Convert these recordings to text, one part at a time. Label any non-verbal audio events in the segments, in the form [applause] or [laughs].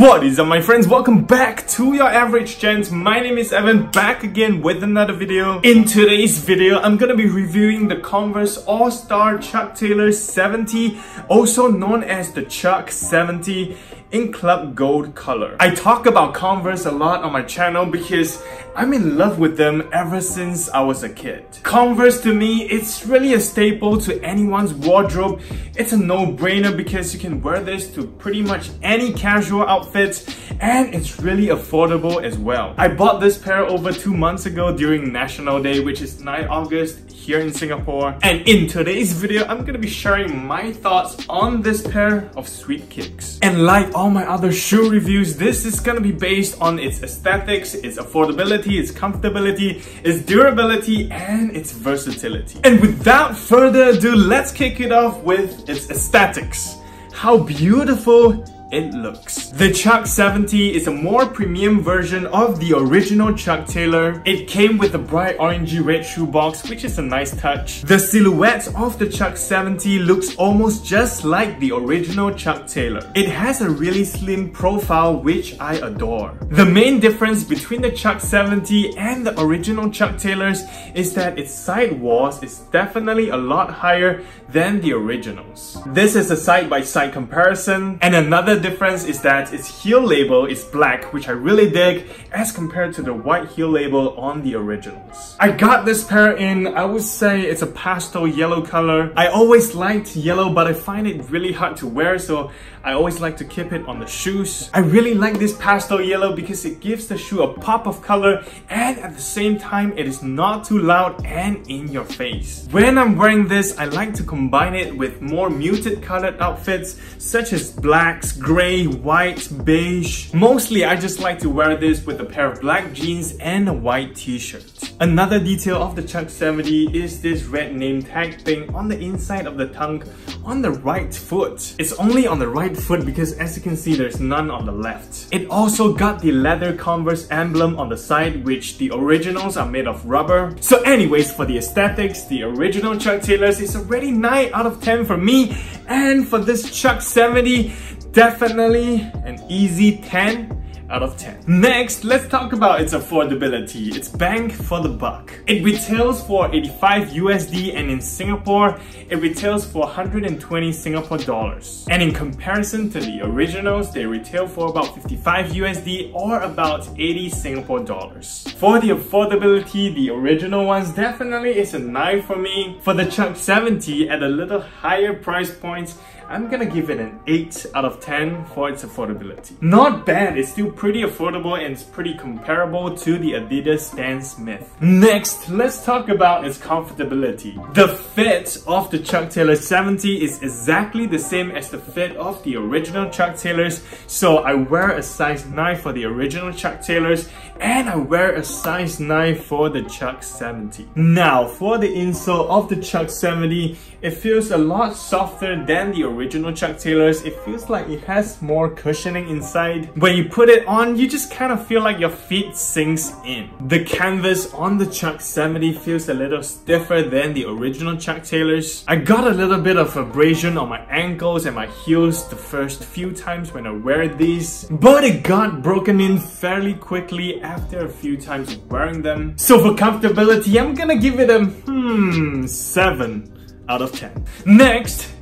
What is up my friends, welcome back to your average gents. My name is Evan, back again with another video. In today's video, I'm gonna be reviewing the Converse All-Star Chuck Taylor 70, also known as the Chuck 70 in club gold color. I talk about Converse a lot on my channel because I'm in love with them ever since I was a kid. Converse to me, it's really a staple to anyone's wardrobe. It's a no-brainer because you can wear this to pretty much any casual outfit and it's really affordable as well. I bought this pair over two months ago during National Day which is 9 August here in Singapore and in today's video I'm gonna be sharing my thoughts on this pair of sweet kicks. And like all my other shoe reviews, this is gonna be based on its aesthetics, its affordability, its comfortability, its durability, and its versatility. And without further ado, let's kick it off with its aesthetics. How beautiful it looks. The Chuck 70 is a more premium version of the original Chuck Taylor. It came with a bright orangey red shoebox, which is a nice touch. The silhouette of the Chuck 70 looks almost just like the original Chuck Taylor. It has a really slim profile, which I adore. The main difference between the Chuck 70 and the original Chuck Taylors is that its side walls is definitely a lot higher than the originals. This is a side-by-side -side comparison, and another difference is that its heel label is black, which I really dig, as compared to the white heel label on the originals. I got this pair in, I would say it's a pastel yellow color. I always liked yellow, but I find it really hard to wear, so I always like to keep it on the shoes. I really like this pastel yellow because it gives the shoe a pop of color and at the same time it is not too loud and in your face. When I'm wearing this, I like to combine it with more muted colored outfits such as blacks, gray, white, beige. Mostly I just like to wear this with a pair of black jeans and a white t-shirt. Another detail of the Chuck 70 is this red name tag thing on the inside of the tongue on the right foot. It's only on the right foot because as you can see there's none on the left. It also got the leather Converse emblem on the side which the originals are made of rubber. So anyways for the aesthetics, the original Chuck Taylors is already 9 out of 10 for me and for this Chuck 70 definitely an easy 10 out of 10. Next, let's talk about its affordability. It's bang for the buck. It retails for 85 USD and in Singapore, it retails for 120 Singapore dollars. And in comparison to the originals, they retail for about 55 USD or about 80 Singapore dollars. For the affordability, the original ones definitely is a 9 for me. For the Chuck 70 at a little higher price point, I'm gonna give it an 8 out of 10 for its affordability. Not bad, it's still pretty affordable and it's pretty comparable to the Adidas Stan Smith. Next, let's talk about its comfortability. The fit of the Chuck Taylor 70 is exactly the same as the fit of the original Chuck Taylors, so I wear a size 9 for the original Chuck Taylors and I wear a size 9 for the Chuck 70. Now, for the insole of the Chuck 70, it feels a lot softer than the original Chuck Taylors. It feels like it has more cushioning inside. When you put it on, you just kind of feel like your feet sinks in. The canvas on the Chuck 70 feels a little stiffer than the original Chuck Taylors. I got a little bit of abrasion on my ankles and my heels the first few times when I wear these, but it got broken in fairly quickly after a few times wearing them. So for comfortability, I'm gonna give it a hmm, 7 out of 10. Next,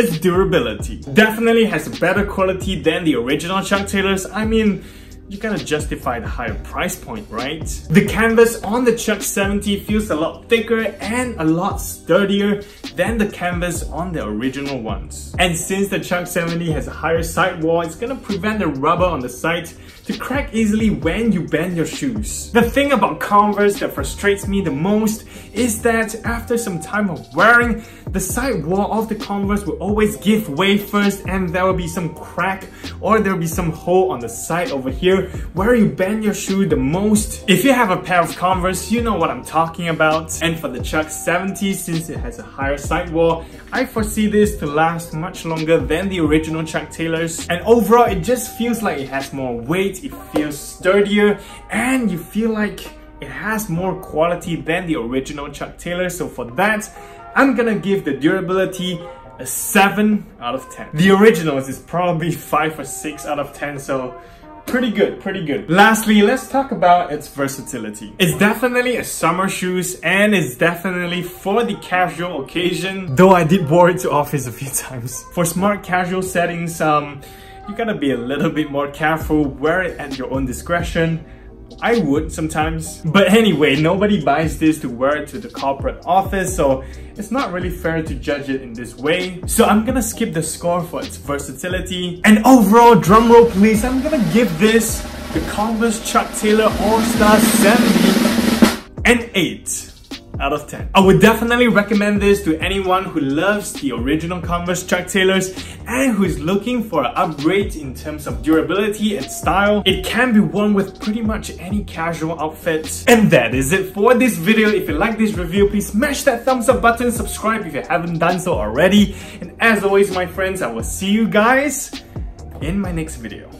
its durability. Definitely has a better quality than the original Chuck Taylors. I mean, you gotta justify the higher price point, right? The canvas on the Chuck 70 feels a lot thicker and a lot sturdier than the canvas on the original ones. And since the Chuck 70 has a higher sidewall, it's gonna prevent the rubber on the side to crack easily when you bend your shoes. The thing about Converse that frustrates me the most is that after some time of wearing, the side wall of the Converse will always give way first and there will be some crack or there will be some hole on the side over here where you bend your shoe the most. If you have a pair of Converse, you know what I'm talking about. And for the Chuck 70, since it has a higher side wall, I foresee this to last much longer than the original Chuck Taylors. And overall, it just feels like it has more weight, it feels sturdier, and you feel like it has more quality than the original Chuck Taylor. So for that, I'm gonna give the durability a 7 out of 10. The originals is probably [laughs] 5 or 6 out of 10, so pretty good, pretty good. Lastly, let's talk about its versatility. It's definitely a summer shoes and it's definitely for the casual occasion, though I did wear it to office a few [laughs] times. For smart casual settings, um, you gotta be a little bit more careful, wear it at your own discretion. I would sometimes. But anyway, nobody buys this to wear it to the corporate office, so it's not really fair to judge it in this way. So I'm gonna skip the score for its versatility. And overall, drumroll please, I'm gonna give this the Converse Chuck Taylor All-Star 70 an 8 out of 10. I would definitely recommend this to anyone who loves the original Converse Chuck Taylors and who is looking for an upgrade in terms of durability and style. It can be worn with pretty much any casual outfit. And that is it for this video. If you like this review, please smash that thumbs up button, subscribe if you haven't done so already. And as always, my friends, I will see you guys in my next video.